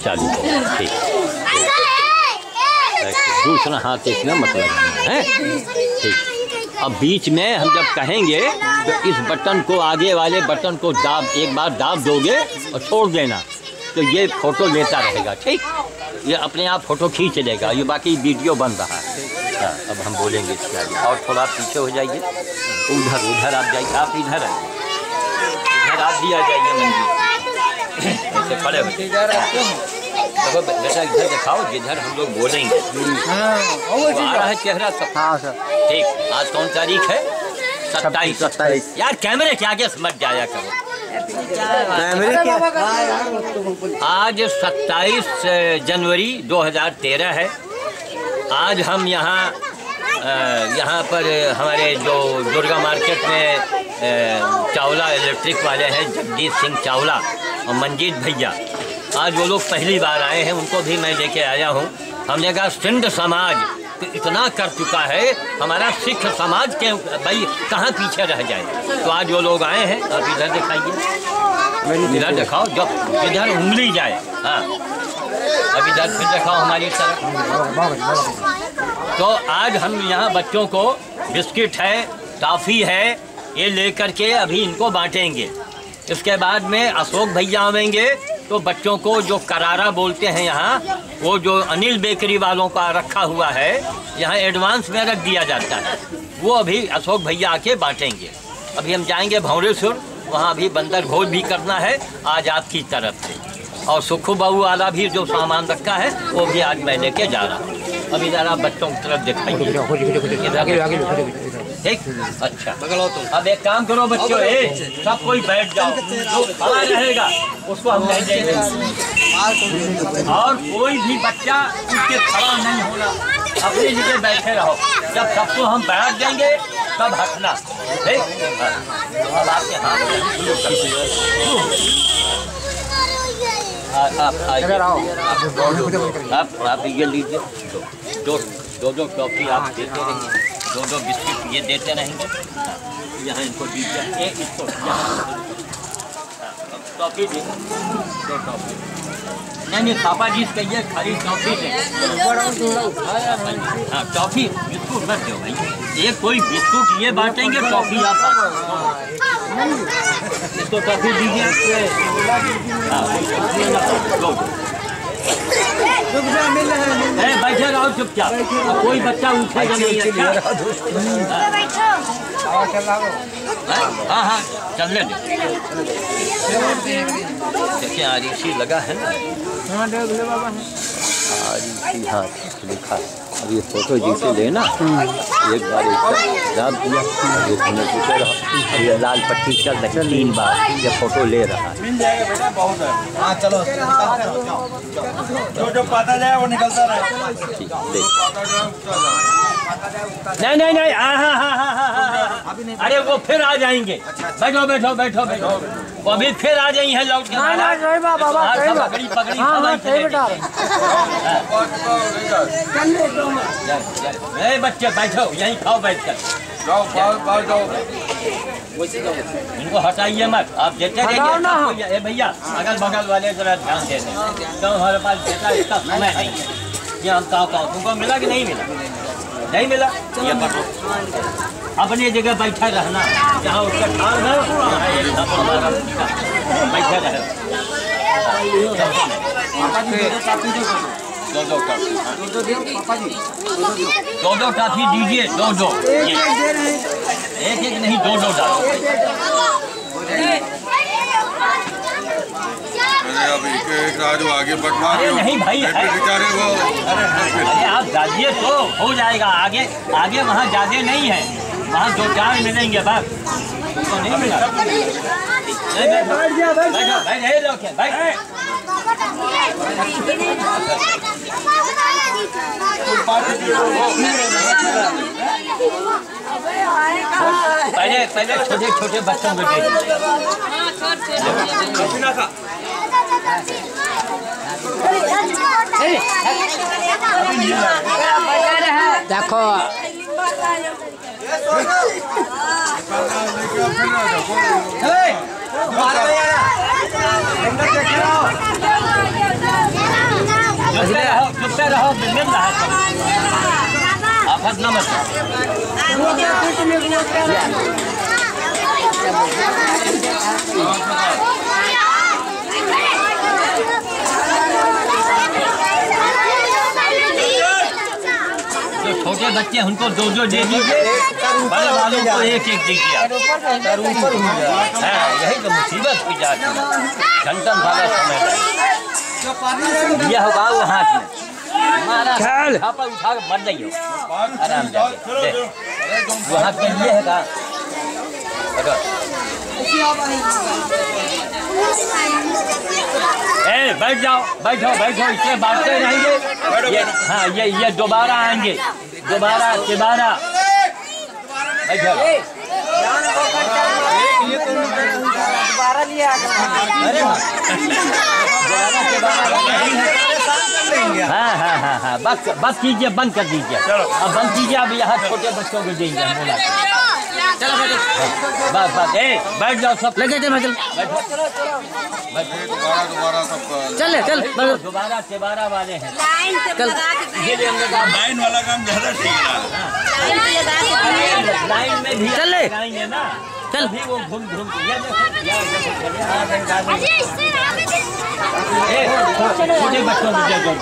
चालू करो। ठीक। दूसरा हाथ देखना मतलब है ठीक। अब बीच में हम जब कहेंगे तो इस बटन को आगे वाले बटन को दाब एक बार दाब दोगे और छोड़ देना। तो ये फ़ोटो लेता रहेगा ठीक? ये अपने आप फ़ोटो खींच लेगा। ये बाकी वीडियो बन रहा है। हाँ, अब हम बोलेंगे इसके आगे। और थोड़ा पीछे हो जाइए। उधर उधर आप जाइए। आप इधर आइए। इधर आप भी आ जाइए मंदिर। ऐसे खड़े हो। देखो बेटा इधर दिखाओ जिधर हम लोग बोलेंगे। आ रहा है चेहरा सब हाँ सर। ठीक आज कौन तारीख है? सत्ताईस। सत्ताईस। यार कैमरे के आगे समझ जाया करो। आज 27 जनवरी 2013 है। आज हम यहाँ यहाँ पर हमारे जो दुर्गा मार्केट में चावला इलेक्ट्रिक वाले हैं जगदीश सिंह चावला। और मंजीत भैया। आज वो लोग पहली बार आए हैं, उनको भी मैं लेके आया हूँ। हमने कहा, सिंध समाज तो इतना कर चुका है, हमारा सिख समाज के भाई कहाँ पीछे रह जाए? तो आज वो लोग आए हैं, आप इधर दिखाइए। इधर दिखाओ, जब इधर उंगली जाए। हाँ। अब इधर फिर दिखाओ हमारी तरफ़। तो आज हम यहाँ बच्चों को बिस्किट है, टॉफ़ी है, ये लेकर के अभी इनको बांटेंगे। इसके बाद में अशोक भैया आवेंगे तो बच्चों को जो करारा बोलते हैं यहाँ, वो जो अनिल बेकरी वालों का रखा हुआ है, यहाँ एडवांस में रख दिया जाता है। वो अभी अशोक भैया आके बांटेंगे। अभी हम जाएँगे भौरेश्वर वहाँ अभी बंदर भोज भी करना है, आज आपकी तरफ़ से। और सुखू बाबू वाला भी जो सामान रखा है, वो भी आज मैं लेके जा रहा हूँ। इधर आप बच्चों की तरफ़ दिखाइए ठीक? अच्छा। अब एक काम करो बच्चों सब कोई बैठ जाओ। जो खड़ा रहेगा उसको हम नहीं देंगे और कोई भी बच्चा उसके खड़ा नहीं होना अपनी जगह बैठे रहो। जब सबको हम बैठ देंगे तब हटना। ठीक? अब आपके हाथ आप आप आइए आप आप ये लीजिए। दो दो दो टॉफी आप देते रहेंगे दो दो बिस्किट ये देते रहेंगे। हाँ, यहाँ इनको दीजिए। एक इसको। टॉफी दे। दो टॉफी। नहीं नहीं पापा जी कहिए खाली टॉफी दे। हाँ टॉफी बिस्कुट मत दो भाई ये कोई बिस्कुट ये बांटेंगे टॉफी आप इसको टॉफी दीजिए। हाँ। अरे बैठे रहो चुपचाप। कोई बच्चा उठेगा नहीं अच्छा हाँ हाँ चलने दे देखिए आर लगा है ना। हाँ आर हाँ लिखा अब ये फ़ोटो जिसे लेना एक बार एक दाब दिया ये तुम्हें पूछे रहा ये लाल पट्टी चल रही तीन बार ये फ़ोटो ले रहा है। मिल जाएगा बेटा बहुत है। हाँ चलो। जो जो पता जाए वो निकलता रहे। नहीं नहीं नहीं हाँ हाँ हाँ हाँ हाँ हाँ अरे वो फिर आ जाएँगे। बैठो बैठो बैठो बैठो। वो अभी फिर आ जाई है लौट के हाँ, हाँ, सही बात, बाबा, हाँ, सही बात। पकड़ी पकड़ी हाँ, हाँ, पकड़ी सही बेटा। ए बच्चे बैठो यहीं खाओ बैठ कर। जाओ बाहर बाहर जाओ। इनको हटाइए मत। आप देते ये- भैया अगल बगल वाले जरा ध्यान दे दें। तो हमारे पास बेटा इसका समय नहीं है। ये हम कहा कहा तुमको मिला कि नहीं मिला? नहीं मिला? ये पकड़ो अपनी जगह बैठा रहना। जहाँ उसका ठान है बैठा दो दो काफ़ी दीजिए, दो दो। एक एक नहीं, दो दो डालो। अरे राजू आगे अरे नहीं भाई, है। बेचारे वो अरे आप जाइए तो हो जाएगा आगे आगे वहाँ ज़्यादा नहीं है। वहाँ दो चार मिलेंगे बस। तो नहीं मिला। बैठो बैठ हैं, बैठ। पहले पहले छोटे छोटे बच्चों को দেখো चुपते रहो बिल्डिंग आफत न मत Yeah. छोटे बच्चे हैं, उनको दो दो दे दीजिए। बड़े वालों को एक एक दीजिए हाँ यही तो मुसीबत की जाती है। घंटन वाला समय है ये होगा वो हाथ में हमारा उठा के मर हो आराम जाके दे। वो हाथ ये है पकड़। ए बैठ जाओ बैठो बैठो इससे बांटते रहेंगे। ये हाँ ये ये दोबारा आएँगे। दोबारा दोबारा। लिया हाँ हाँ हाँ हाँ। बस बस कीजिए बंद कर दीजिए। अब बंद कीजिए अब यहाँ छोटे बच्चों को देंगे हम बोला। चलो बैठो बस बस ए बैठ जाओ सब लगे थे बैठो दोबारा दोबारा सब चल चल दोबारा तिबारा वाले हैं लाइन से लगा के ये भी हमने कहा लाइन वाला काम ज़्यादा ठीक है लाइन पे लगा के लाइन में भी चल ले। ना चल भी वो घूम घूम हाँ, हाँ, छोटे बच्चों को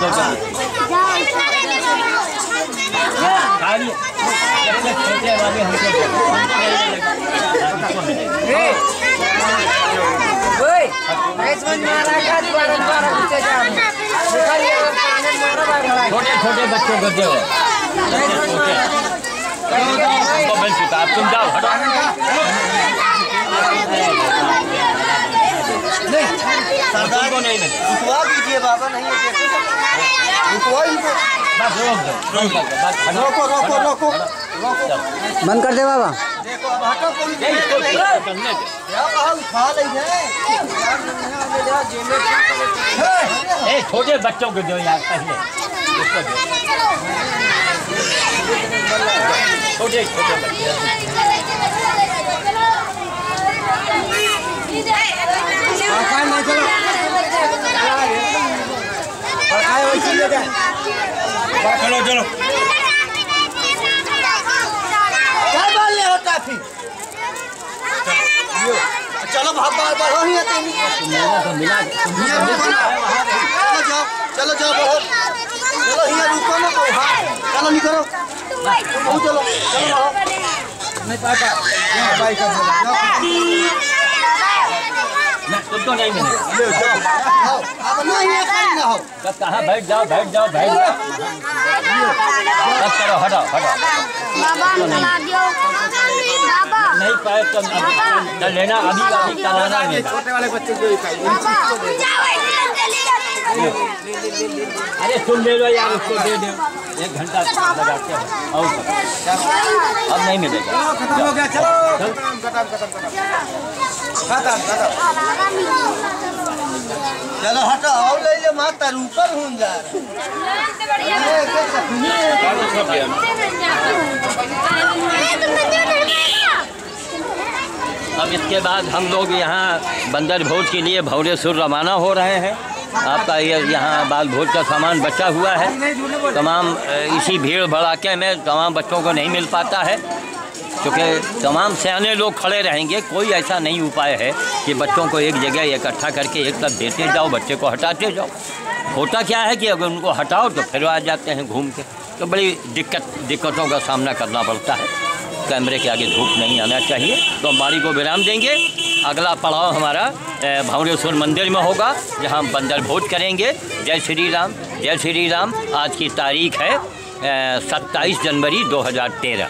छोटे नहीं का छोटे बच्चों को दो तुम जाओ हटो नहीं मिलेगा रुकवा दीजिए बाबा नहीं है रोक रोक रोको बंद कर दे बाबा। छोटे बच्चों को दो यार पहले। छोटे छोटे बच्चे चलो चलो। चलो। आते हैं तो चलो जाओ। चलो जाओ बढ़ो। चलो यहाँ रुको ना। कोई हाँ। चलो निकलो। चलो चलो बढ़ो। नहीं पाता तुमको नहीं मिलेगा बस कहाँ? बैठ जाओ बैठ जाओ बैठ जाओ। बस करो, हटाओ हटाओ। नहीं पाए तो लेना, अभी अभी कराना लेना बाबा जाओ अरे, तुम ले लो यार, उसको दे दो। एक घंटा लगाते हैं और अब नहीं मिलेगा। खत्म हो गया चलो। खत्म खत्म खत्म चलो हटो आओ ले ले माता ऊपर हूँ जा अब इसके बाद हम लोग यहाँ बंदर भोज के लिए भौरेश्वर रवाना हो रहे हैं। आपका ये यहाँ बाल भोज का सामान बचा हुआ है। तमाम इसी भीड़ भड़ाके में तमाम बच्चों को नहीं मिल पाता है। क्योंकि तमाम सियाने लोग खड़े रहेंगे, कोई ऐसा नहीं उपाय है कि बच्चों को एक जगह इकट्ठा करके एक तरफ़ देते जाओ, बच्चे को हटाते जाओ। होता क्या है कि अगर उनको हटाओ तो फिर आ जाते हैं घूम के। तो बड़ी दिक्कत, दिक्कतों का सामना करना पड़ता है। कैमरे के आगे धूप नहीं आना चाहिए तो हम बारी को विराम देंगे। अगला पड़ाव हमारा भावरेश्वर मंदिर में होगा, जहाँ हम बंदर भोज करेंगे। जय श्री राम जय श्री राम आज की तारीख है सत्ताईस जनवरी 2013